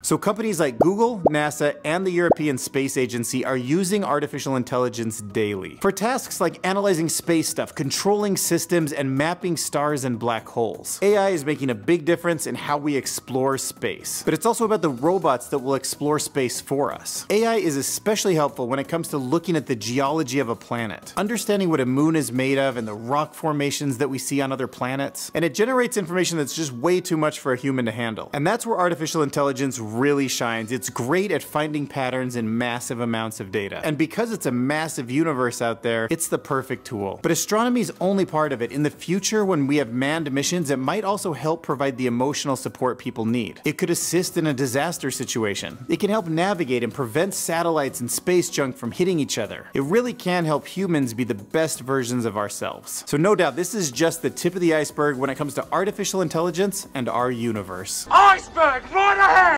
So companies like Google, NASA, and the European Space Agency are using artificial intelligence daily for tasks like analyzing space stuff, controlling systems, and mapping stars and black holes. AI is making a big difference in how we explore space. But it's also about the robots that will explore space for us. AI is especially helpful when it comes to looking at the geology of a planet, understanding what a moon is made of and the rock formations that we see on other planets. And it generates information that's just way too much for a human to handle. And that's where artificial intelligence really shines. It's great at finding patterns in massive amounts of data. And because it's a massive universe out there, it's the perfect tool. But astronomy is only part of it. In the future, when we have manned missions, it might also help provide the emotional support people need. It could assist in a disaster situation. It can help navigate and prevent satellites and space junk from hitting each other. It really can help humans be the best versions of ourselves. So no doubt, this is just the tip of the iceberg when it comes to artificial intelligence and our universe. Iceberg, right ahead!